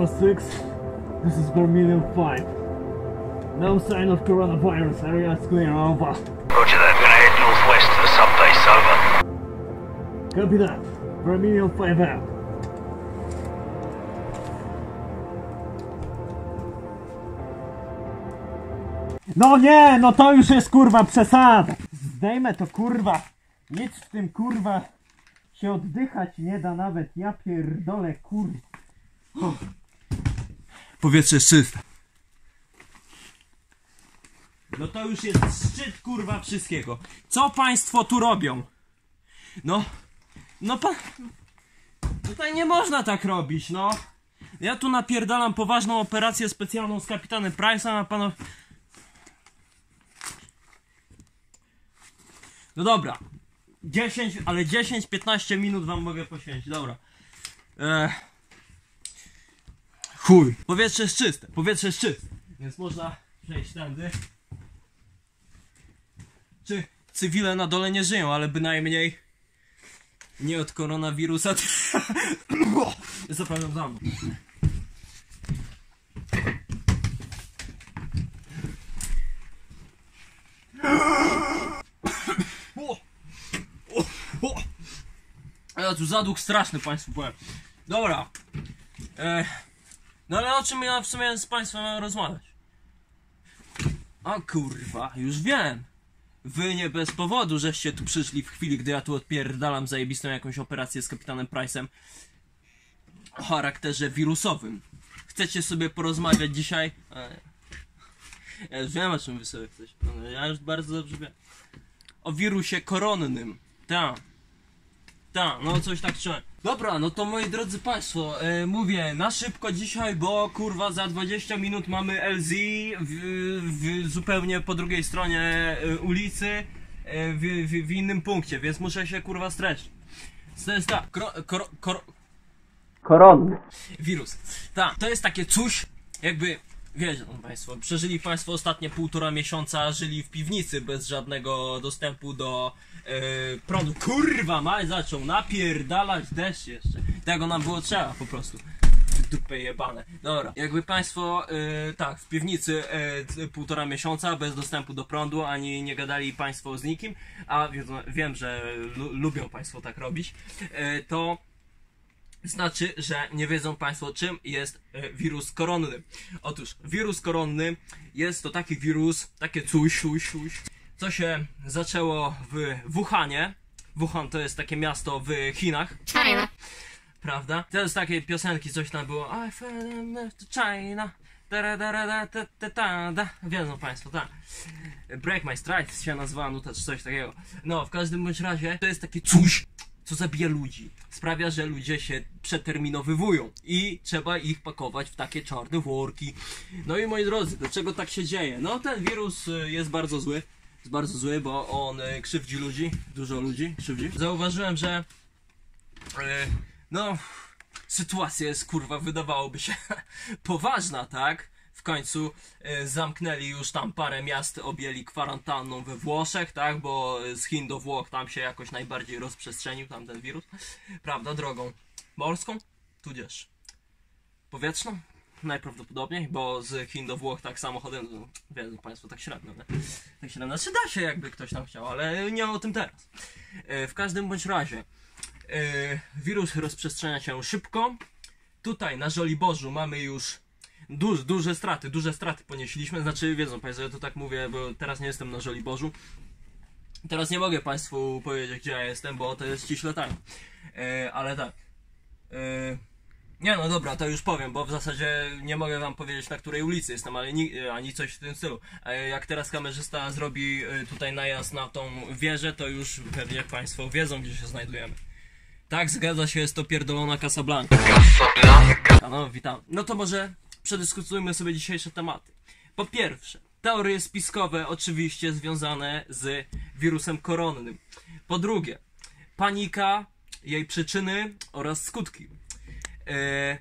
Bravo 6, this is Vermilion 5. No sign of coronavirus, area is clear, over. Roger that. Gonna head northwest to the subbase. Over. Copy that. Vermilion 5 out. No nie, no to już jest kurwa przesada. Zdejmę to kurwa. Nic w tym kurwa się oddychać nie da nawet. Ja pierdolę kurwa. Powietrze jest czyste. No to już jest szczyt kurwa wszystkiego. Co państwo tu robią? No, no pa... Tutaj nie można tak robić, no. Ja tu napierdalam poważną operację specjalną z kapitanem Price'em, a panu... No dobra. 10, ale 10-15 minut wam mogę poświęcić, dobra. Eee... Chuj. Powietrze jest czyste, powietrze jest czyste. Więc można przejść tędy. Czy cywile na dole nie żyją, ale bynajmniej nie od koronawirusa. Zapewne za mną. Ja tu zadług straszny państwu powiem. Dobra. E, no ale o czym ja w sumie z państwem mam rozmawiać? A kurwa, już wiem. Wy nie bez powodu, żeście tu przyszli w chwili, gdy ja tu odpierdalam zajebistą jakąś operację z kapitanem Price'em o charakterze wirusowym. Chcecie sobie porozmawiać dzisiaj? Ja już wiem o czym wy sobie chcecie. No, Ja już bardzo dobrze wiem. O wirusie koronnym. Tak. Tak, no coś tak czułem. Dobra, no to moi drodzy państwo, e, mówię na szybko dzisiaj, bo kurwa za 20 minut mamy LZ w, w, zupełnie po drugiej stronie e, ulicy, e, w, w, w innym punkcie, więc muszę się kurwa streścić. To jest tak, kro, kro, Koronny. wirus. Tak, to jest takie coś, jakby, wiecie no państwo, przeżyli państwo ostatnie półtora miesiąca, żyli w piwnicy bez żadnego dostępu do e, prądu. Kurwa, maj zaczął napierdalać deszcz jeszcze. Tego nam było trzeba po prostu. Dupy jebane. Dobra, jakby państwo, e, tak, w piwnicy e, półtora miesiąca bez dostępu do prądu, ani nie gadali państwo z nikim, a wiedzą, wiem, że lu, lubią państwo tak robić, to znaczy, że nie wiedzą Państwo, czym jest e, wirus koronny. Otóż, wirus koronny jest to taki wirus, takie coś, coś, coś, co się zaczęło w Wuhanie. Wuhan to jest takie miasto w Chinach. China. Prawda? To jest takie piosenki, coś tam było. I fell China. Da, da, da, da, da, da, da. Wiedzą Państwo, tak. Break My Stride się nazywa nuta, czy coś takiego. No, w każdym bądź razie to jest takie coś, co zabija ludzi. Sprawia, że ludzie się przeterminowywują i trzeba ich pakować w takie czarne worki. No i moi drodzy, dlaczego tak się dzieje? No, ten wirus y, jest bardzo zły. Jest bardzo zły, bo on y, krzywdzi ludzi, dużo ludzi krzywdzi. Zauważyłem, że e, no, sytuacja jest kurwa, wydawałoby się poważna, tak? W końcu e, zamknęli już tam parę miast, objęli kwarantanną we Włoszech, tak? Bo z Chin do Włoch tam się jakoś najbardziej rozprzestrzenił tam ten wirus, prawda? Drogą morską, tudzież powietrzną. Najprawdopodobniej, bo z Chin do Włoch tak samochodem, no, wiedzą Państwo, tak średnio, nie? Tak średnio, znaczy da się jakby ktoś tam chciał, ale nie o tym teraz. E, w każdym bądź razie, e, wirus rozprzestrzenia się szybko. Tutaj na Żoliborzu mamy już duż, duże straty, duże straty ponieśliśmy. Znaczy, wiedzą Państwo, ja to tak mówię, bo teraz nie jestem na Żoliborzu. Teraz nie mogę Państwu powiedzieć, gdzie ja jestem, bo to jest ściśle tak. E, ale tak. E, nie no dobra, to już powiem, bo w zasadzie nie mogę wam powiedzieć na której ulicy jestem, ale ni, ani coś w tym stylu. E, Jak teraz kamerzysta zrobi tutaj najazd na tą wieżę, to już pewnie Państwo wiedzą, gdzie się znajdujemy. Tak, zgadza się, jest to pierdolona Casablanca. A no, witam. No to może przedyskutujmy sobie dzisiejsze tematy. Po pierwsze, teorie spiskowe oczywiście związane z wirusem koronnym. Po drugie, panika, jej przyczyny oraz skutki. Eee,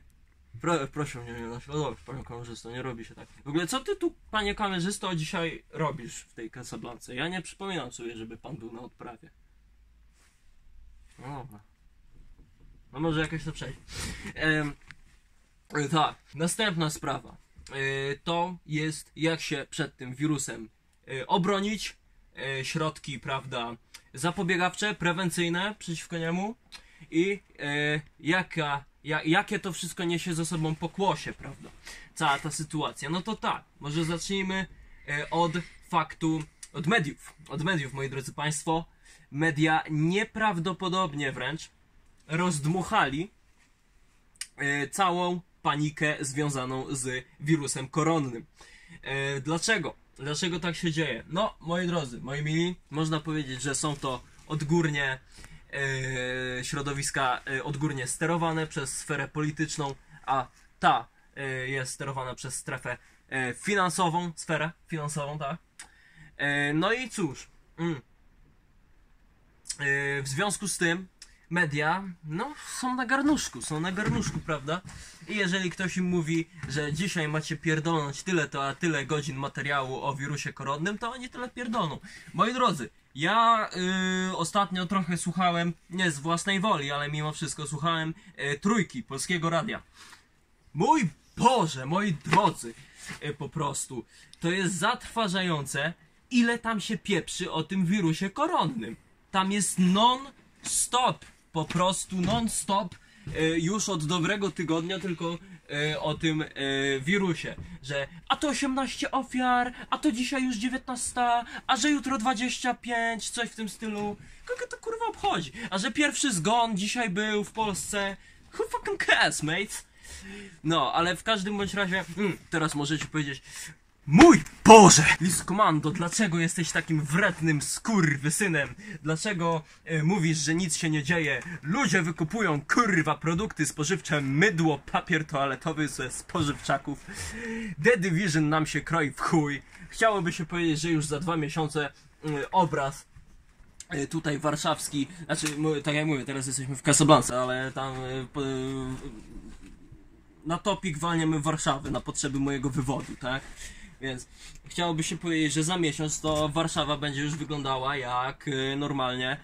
pro, proszę mnie nie naśladować, panie kamerzysto, nie robi się tak. W ogóle, co ty tu, panie kamerzysto, dzisiaj robisz w tej Casablance? Ja nie przypominam sobie, żeby pan był na odprawie. No dobra. Może jakoś to E, Tak, następna sprawa. E, To jest jak się przed tym wirusem e, obronić. E, Środki, prawda, zapobiegawcze, prewencyjne przeciwko niemu i jaka, ja, jakie to wszystko niesie ze sobą pokłosie, prawda? Cała ta sytuacja. No to tak, może zacznijmy od faktu, od mediów. Od mediów, moi drodzy Państwo. Media nieprawdopodobnie wręcz rozdmuchali e, całą panikę związaną z wirusem koronnym. E, dlaczego? Dlaczego tak się dzieje? No, moi drodzy, moi mili, można powiedzieć, że są to odgórnie e, środowiska odgórnie sterowane przez sferę polityczną, a ta jest sterowana przez strefę finansową, sferę finansową, tak? No i cóż, mm, w związku z tym media, no, są na garnuszku, są na garnuszku, prawda? I jeżeli ktoś im mówi, że dzisiaj macie pierdolnąć tyle to, a tyle godzin materiału o wirusie koronnym, to oni tyle pierdolną. Moi drodzy, ja y, ostatnio trochę słuchałem, nie z własnej woli, ale mimo wszystko słuchałem y, trójki polskiego radia. Mój Boże, moi drodzy, y, po prostu, to jest zatrważające, ile tam się pieprzy o tym wirusie koronnym. Tam jest non-stop, po prostu non-stop, y, już od dobrego tygodnia tylko y, o tym y, wirusie, że a to 18 ofiar, a to dzisiaj już 19, a że jutro 25, coś w tym stylu. Kogo to kurwa obchodzi? A że pierwszy zgon dzisiaj był w Polsce, who fucking cares, mate? No, ale w każdym bądź razie, mm, teraz możecie powiedzieć, Mój Boże! Lis Komando, dlaczego jesteś takim wrednym skurwysynem? Dlaczego e, mówisz, że nic się nie dzieje? Ludzie wykupują kurwa produkty spożywcze, mydło, papier toaletowy ze spożywczaków. The Division nam się kroi w chuj. Chciałoby się powiedzieć, że już za dwa miesiące mm, obraz e, tutaj warszawski, znaczy, tak jak mówię, teraz jesteśmy w Casablance, ale tam na topik walniemy Warszawy na potrzeby mojego wywodu, tak? Więc chciałoby się powiedzieć, że za miesiąc to Warszawa będzie już wyglądała jak e, normalnie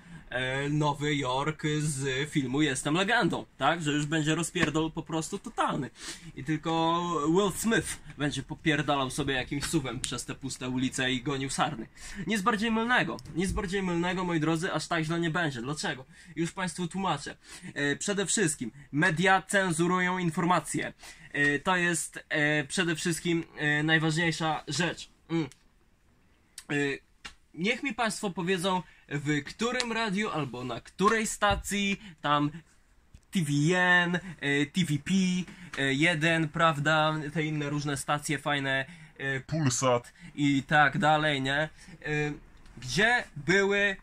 Nowy Jork z filmu Jestem Legendą, tak? Że już będzie rozpierdol po prostu totalny. I tylko Will Smith będzie popierdalał sobie jakimś suwem przez te puste ulice i gonił sarny. Nic bardziej mylnego, nic bardziej mylnego, moi drodzy, aż tak źle nie będzie. Dlaczego? Już Państwu tłumaczę. E, przede wszystkim, media cenzurują informacje. E, to jest e, przede wszystkim e, najważniejsza rzecz. Mm. E, niech mi Państwo powiedzą, w którym radiu albo na której stacji tam TVN, e, TVP, e, 1, prawda, te inne różne stacje fajne, e, Pulsat i tak dalej, nie? E, Gdzie były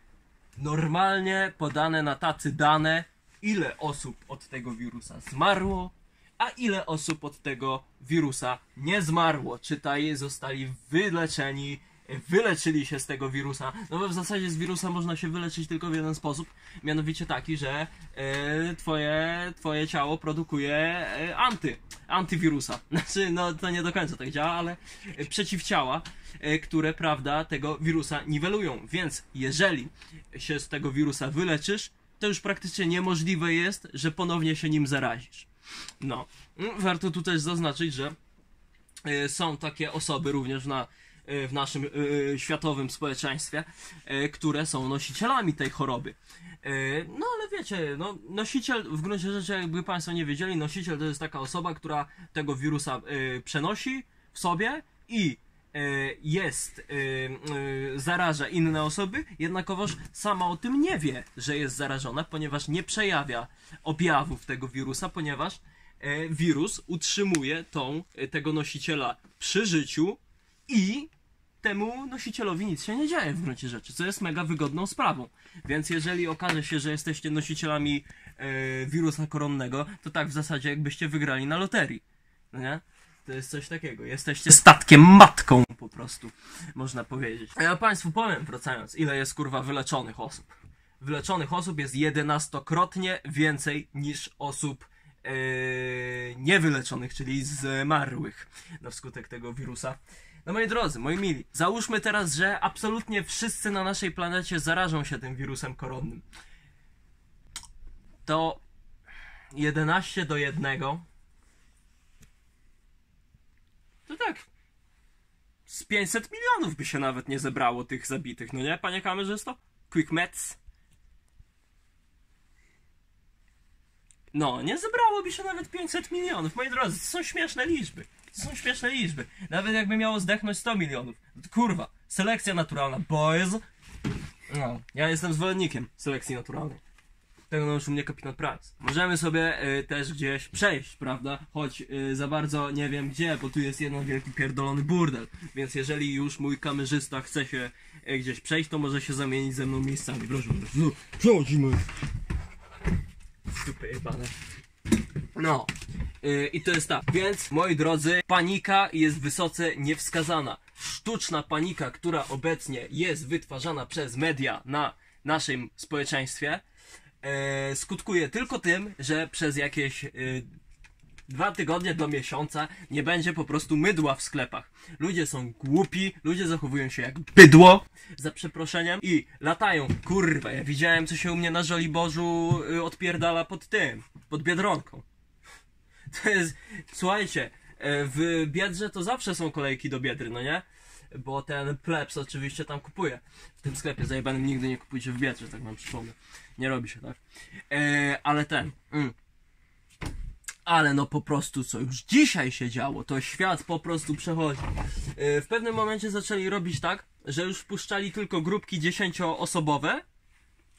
normalnie podane na tacy dane, ile osób od tego wirusa zmarło, a ile osób od tego wirusa nie zmarło. Czytaj, zostali wyleczeni, wyleczyli się z tego wirusa. No bo w zasadzie z wirusa można się wyleczyć tylko w jeden sposób, mianowicie taki, że e, twoje, twoje ciało produkuje e, anty, antywirusa. Znaczy, no to nie do końca tak działa, ale e, przeciwciała, e, które, prawda, tego wirusa niwelują. Więc jeżeli się z tego wirusa wyleczysz, to już praktycznie niemożliwe jest, że ponownie się nim zarazisz. No, Mm, warto tu też zaznaczyć, że są takie osoby również na, w naszym e, światowym społeczeństwie, e, które są nosicielami tej choroby. E, No ale wiecie, no, nosiciel, w gruncie rzeczy, jakby Państwo nie wiedzieli, nosiciel to jest taka osoba, która tego wirusa e, przenosi w sobie i e, jest, e, e, zaraża inne osoby, jednakowoż sama o tym nie wie, że jest zarażona, ponieważ nie przejawia objawów tego wirusa, ponieważ e, wirus utrzymuje tą, e, tego nosiciela przy życiu i temu nosicielowi nic się nie dzieje w gruncie rzeczy, co jest mega wygodną sprawą. Więc jeżeli okaże się, że jesteście nosicielami e, wirusa koronnego, to tak w zasadzie jakbyście wygrali na loterii. No nie? To jest coś takiego. Jesteście statkiem matką po prostu, można powiedzieć. A ja Państwu powiem, wracając, ile jest kurwa wyleczonych osób. Wyleczonych osób jest jedenastokrotnie więcej niż osób e, niewyleczonych, czyli zmarłych na wskutek tego wirusa. No moi drodzy, moi mili, załóżmy teraz, że absolutnie wszyscy na naszej planecie zarażą się tym wirusem koronnym. To 11 do 1. To tak. Z 500 milionów by się nawet nie zebrało tych zabitych, no nie, panie kamerzysto? Quick Mets. No, nie zebrałoby się nawet 500 milionów. Moi drodzy, to są śmieszne liczby. To są śmieszne liczby. Nawet jakby miało zdechnąć 100 milionów. Kurwa, selekcja naturalna, boys. No, ja jestem zwolennikiem selekcji naturalnej. Tego nauczył mnie kapitan Price. Możemy sobie y, też gdzieś przejść, prawda? Choć y, za bardzo nie wiem gdzie, bo tu jest jeden wielki pierdolony burdel. Więc jeżeli już mój kamerzysta chce się y, gdzieś przejść, to może się zamienić ze mną miejscami. Proszę, proszę. No, przechodzimy. Stupy jebane. No. Yy, I to jest tak. Więc, moi drodzy, panika jest wysoce niewskazana. Sztuczna panika, która obecnie jest wytwarzana przez media na naszym społeczeństwie, yy, skutkuje tylko tym, że przez jakieś yy, dwa tygodnie do miesiąca nie będzie po prostu mydła w sklepach. Ludzie są głupi, ludzie zachowują się jak bydło, za przeproszeniem, i latają. Kurwa, ja widziałem, co się u mnie na Żoliborzu y, odpierdala pod tym, pod Biedronką. To jest, słuchajcie, e, w Biedrze to zawsze są kolejki do Biedry, no nie? Bo ten plebs oczywiście tam kupuje. W tym sklepie zajebanym nigdy nie kupujcie w Biedrze, tak wam przypomnę. Nie robi się, tak? E, ale ten... Mm. Ale no po prostu co już dzisiaj się działo, to świat po prostu przechodzi. Yy, W pewnym momencie zaczęli robić tak, że już wpuszczali tylko grupki dziesięcioosobowe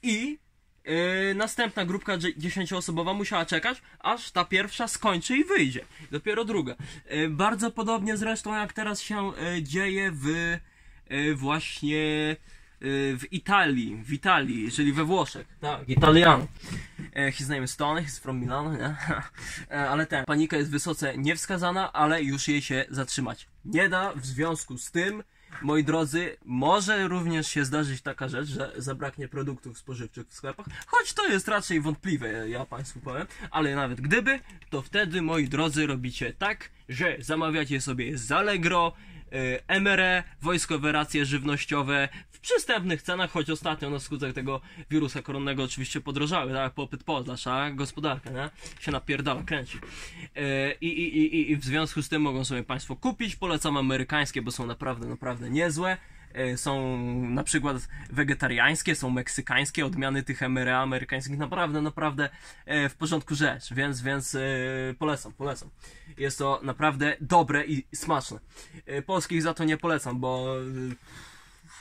i yy, następna grupka dzie- dziesięcioosobowa musiała czekać, aż ta pierwsza skończy i wyjdzie. Dopiero druga. Yy, Bardzo podobnie zresztą jak teraz się yy, dzieje w yy, właśnie yy, w Italii, w Italii, czyli we Włoszech, tak, Italiano. E, His name is Tony, he's from Milan, nie? Ale ten, panika jest wysoce niewskazana, ale już jej się zatrzymać nie da. W związku z tym, moi drodzy, może również się zdarzyć taka rzecz, że zabraknie produktów spożywczych w sklepach, choć to jest raczej wątpliwe, ja Państwu powiem, ale nawet gdyby, to wtedy, moi drodzy, robicie tak, że zamawiacie sobie z Allegro, MRE, wojskowe racje żywnościowe w przystępnych cenach, choć ostatnio na skutek tego wirusa koronnego oczywiście podrożały, tak? Popyt po, nasza gospodarka, nie? Się napierdala, kręci. I, i, i, i- I w związku z tym mogą sobie Państwo kupić. Polecam amerykańskie, bo są naprawdę, naprawdę niezłe. E, Są na przykład wegetariańskie, są meksykańskie odmiany tych MRE amerykańskich. Naprawdę, naprawdę e, w porządku rzecz, więc, więc e, polecam, polecam. Jest to naprawdę dobre i smaczne. Polskich za to nie polecam, bo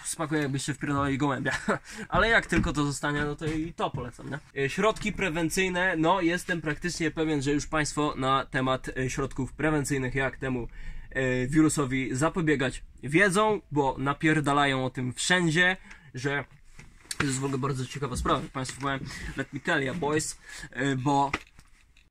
smakuje jakbyście wpierdolili gołębia. Ale jak tylko to zostanie, no to i to polecam, nie? Środki prewencyjne, no jestem praktycznie pewien, że już Państwo na temat środków prewencyjnych, jak temu wirusowi zapobiegać, wiedzą, bo napierdalają o tym wszędzie, że to jest w ogóle bardzo ciekawa sprawa, jak Państwu powiem, let me tell ya boys, e, bo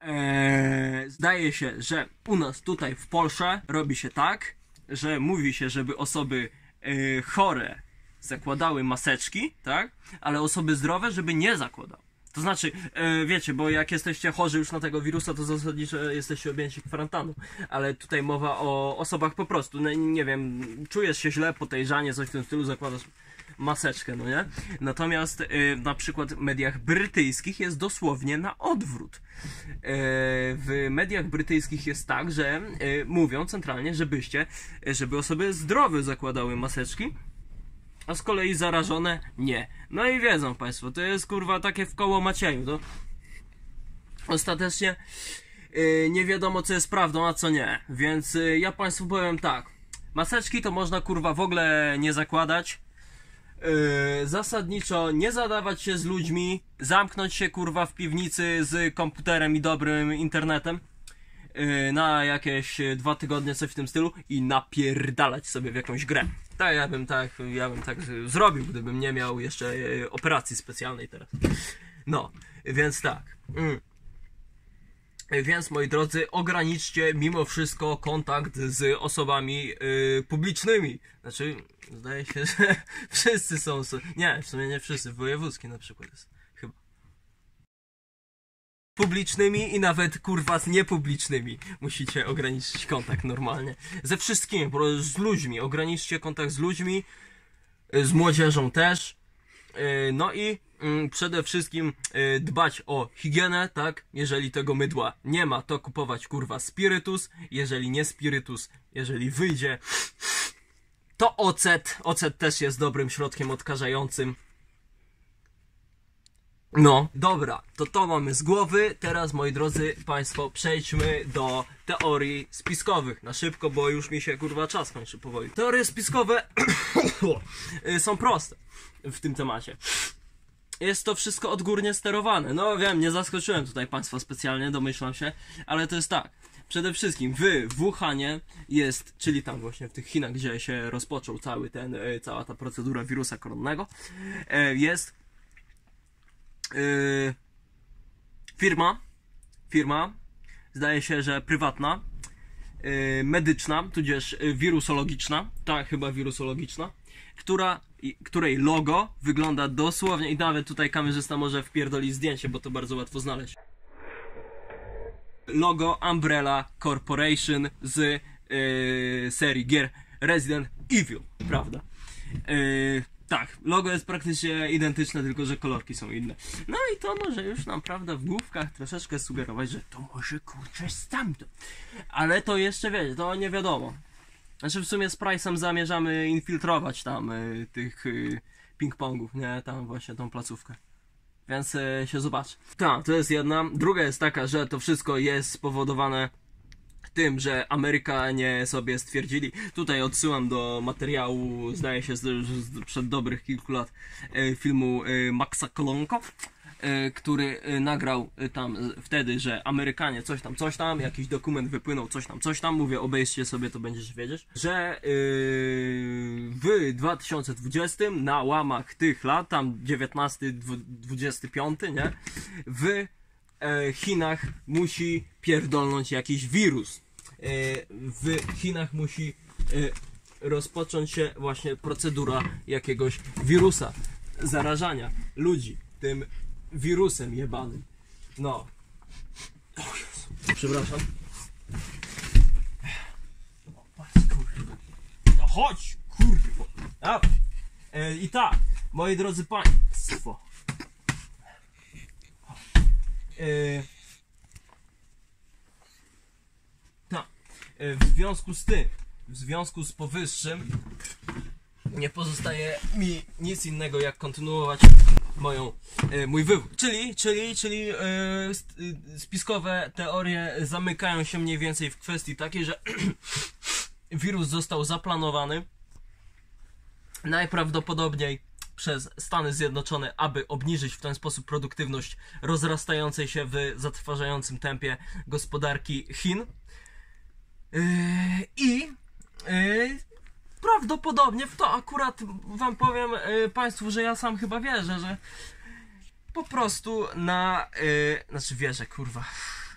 e, zdaje się, że u nas tutaj w Polsce robi się tak, że mówi się, żeby osoby e, chore zakładały maseczki, tak? Ale osoby zdrowe, żeby nie zakładały. To znaczy, e, wiecie, bo jak jesteście chorzy już na tego wirusa, to zasadniczo jesteście objęci kwarantanną. Ale tutaj mowa o osobach po prostu, no, nie wiem, czujesz się źle, podejrzanie, coś w tym stylu, zakładasz maseczkę, no nie? Natomiast y, na przykład w mediach brytyjskich jest dosłownie na odwrót. Y, w mediach brytyjskich jest tak, że mówią centralnie, żebyście, żeby osoby zdrowe zakładały maseczki, a z kolei zarażone nie. No i wiedzą Państwo, to jest kurwa takie w koło Macieju, to ostatecznie y, nie wiadomo co jest prawdą, a co nie. Więc y, ja Państwu powiem tak. Maseczki to można kurwa w ogóle nie zakładać. Yy, zasadniczo nie zadawać się z ludźmi, zamknąć się kurwa w piwnicy z komputerem i dobrym internetem yy, na jakieś yy, dwa tygodnie, coś w tym stylu i napierdalać sobie w jakąś grę. Tak, ja bym tak, ja bym tak y, zrobił, gdybym nie miał jeszcze yy, operacji specjalnej teraz. No, więc tak. Mm. Więc moi drodzy, ograniczcie mimo wszystko kontakt z osobami yy, publicznymi. Znaczy, zdaje się, że wszyscy są. Nie, w sumie nie wszyscy, wojewódzki na przykład jest. Publicznymi i nawet kurwa z niepublicznymi musicie ograniczyć kontakt normalnie. Ze wszystkimi, z ludźmi. Ograniczcie kontakt z ludźmi, z młodzieżą też. Yy, No i mm, przede wszystkim yy, dbać o higienę, tak? Jeżeli tego mydła nie ma, to kupować kurwa spirytus. Jeżeli nie spirytus, jeżeli wyjdzie, to ocet. Ocet też jest dobrym środkiem odkażającym. No, dobra, to to mamy z głowy. Teraz, moi drodzy Państwo, przejdźmy do teorii spiskowych. Na szybko, bo już mi się kurwa czas kończy powoli. Teorie spiskowe są proste w tym temacie. Jest to wszystko odgórnie sterowane. No wiem, nie zaskoczyłem tutaj Państwa specjalnie, domyślam się, ale to jest tak. Przede wszystkim w Wuhanie jest, czyli tam właśnie w tych Chinach, gdzie się rozpoczął cały ten, y, cała ta procedura wirusa koronnego, y, jest Yy, firma, firma, zdaje się, że prywatna, yy, medyczna, tudzież wirusologiczna, tak, chyba wirusologiczna, która, której logo wygląda dosłownie, i nawet tutaj kamerzysta może wpierdolić zdjęcie, bo to bardzo łatwo znaleźć. Logo Umbrella Corporation z yy, serii gier Resident Evil, prawda? Yy, tak, logo jest praktycznie identyczne, tylko że kolorki są inne. No i to może już nam, prawda, w główkach troszeczkę sugerować, że to może kurczę stamtąd. Ale to jeszcze wiecie, to nie wiadomo. Znaczy w sumie z Price'em zamierzamy infiltrować tam y, tych y, ping-pongów, nie? Tam właśnie tą placówkę. Więc y, się zobaczy. Tak, to jest jedna. Druga jest taka, że to wszystko jest spowodowane tym, że Amerykanie sobie stwierdzili, tutaj odsyłam do materiału, zdaje się, z, z, przed dobrych kilku lat, e, filmu e, Maxa Kolonko, e, który nagrał tam wtedy, że Amerykanie coś tam, coś tam, jakiś dokument wypłynął, coś tam, coś tam, mówię, obejrzcie sobie, to będziesz wiedzieć, że w 2020 na łamach tych lat, tam 19, 25, nie, w Chinach musi pierdolnąć jakiś wirus. E, w Chinach musi e, rozpocząć się właśnie procedura jakiegoś wirusa, zarażania ludzi tym wirusem jebanym. No. O Jezu. Przepraszam. No chodź, kurwa. E, I tak, moi drodzy państwo. E, W związku z tym, w związku z powyższym, nie pozostaje mi nic innego jak kontynuować moją, e, mój wywód. Czyli, czyli, czyli e, spiskowe teorie zamykają się mniej więcej w kwestii takiej, że wirus został zaplanowany najprawdopodobniej przez Stany Zjednoczone, aby obniżyć w ten sposób produktywność rozrastającej się w zatrważającym tempie gospodarki Chin. Yy, I yy, prawdopodobnie w to akurat wam powiem yy, Państwu, że ja sam chyba wierzę, że po prostu na. Znaczy wierzę, kurwa.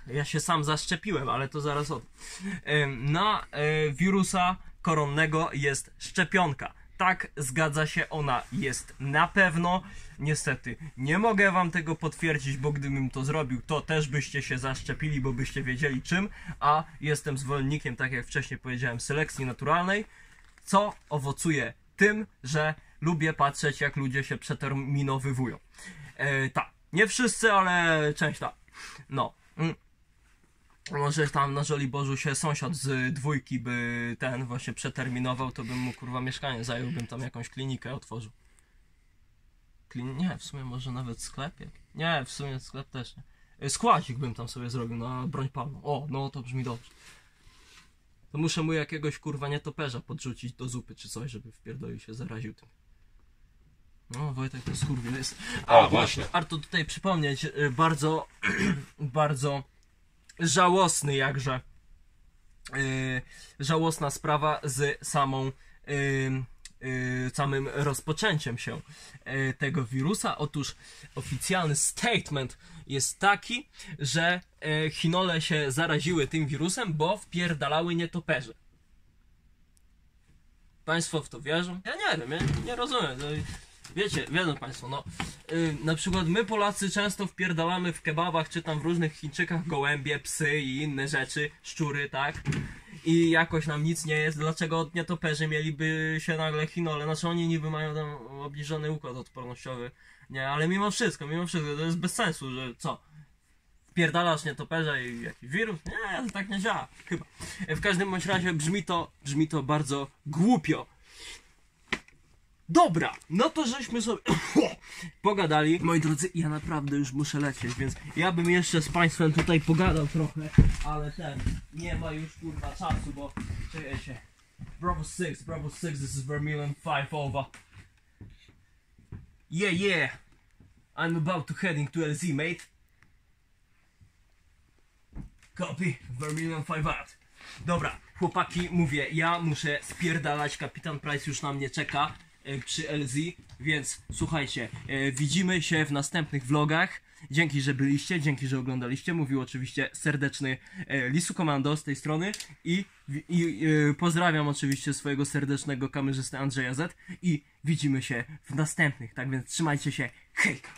Ja się sam zaszczepiłem, ale to zaraz od. Na wirusa koronnego jest szczepionka. Tak, zgadza się, ona jest na pewno. Niestety, nie mogę wam tego potwierdzić, bo gdybym to zrobił, to też byście się zaszczepili, bo byście wiedzieli czym, a jestem zwolennikiem, tak jak wcześniej powiedziałem, selekcji naturalnej, co owocuje tym, że lubię patrzeć, jak ludzie się przeterminowywują. E, tak, nie wszyscy, ale część tak. No. Mm. Może tam na Żoliborzu się sąsiad z dwójki by ten właśnie przeterminował, to bym mu kurwa mieszkanie zajął, bym tam jakąś klinikę otworzył. Klin... Nie, w sumie może nawet sklep. jak- Nie, w sumie sklep też nie. E, Składzik bym tam sobie zrobił na broń palną. O, no to brzmi dobrze. To muszę mu jakiegoś kurwa nietoperza podrzucić do zupy czy coś, żeby wpierdolił się zaraził tym. No, Wojtek to skurwiel jest. A, właśnie. Warto tutaj przypomnieć, y, bardzo, bardzo żałosny jakże y, żałosna sprawa z samą y, y, samym rozpoczęciem się y, tego wirusa. Otóż oficjalny statement jest taki, że Chinole się zaraziły tym wirusem, bo wpierdalały nietoperze. Państwo w to wierzą? Ja nie wiem, ja nie rozumiem. Wiecie, wiedzą Państwo, no y, na przykład my Polacy często wpierdalamy w kebabach czy tam w różnych Chińczykach gołębie, psy i inne rzeczy, szczury, tak? I jakoś nam nic nie jest, dlaczego od nietoperzy mieliby się nagle Chinole? Znaczy oni niby mają tam obniżony układ odpornościowy, nie, ale mimo wszystko, mimo wszystko, to jest bez sensu, że co? Wpierdalasz nietoperza i jakiś wirus? Nie, to tak nie działa, chyba. W każdym bądź razie brzmi to, brzmi to bardzo głupio. Dobra, no to żeśmy sobie pogadali. Moi drodzy, ja naprawdę już muszę lecieć, więc ja bym jeszcze z Państwem tutaj pogadał trochę, ale ten, nie ma już kurwa czasu, bo czekajcie. Bravo 6, Bravo 6, this is Vermilion 5 over. Yeah, yeah. I'm about to heading to LZ, mate. Copy, Vermilion 5 out. Dobra, chłopaki, mówię, ja muszę spierdalać, kapitan Price już na mnie czeka przy LZ, więc słuchajcie, e, widzimy się w następnych vlogach. Dzięki, że byliście, dzięki, że oglądaliście. Mówił oczywiście serdeczny e, Lisu Komando z tej strony i, i e, pozdrawiam oczywiście swojego serdecznego kamerzystę Andrzeja Z i widzimy się w następnych, tak więc trzymajcie się, hejka!